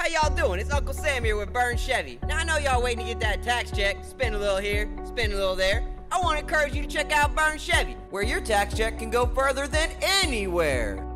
How y'all doing? It's Uncle Sam here with Burns Chevy. Now I know y'all waiting to get that tax check, spend a little here, spend a little there. I want to encourage you to check out Burns Chevy, where your tax check can go further than anywhere.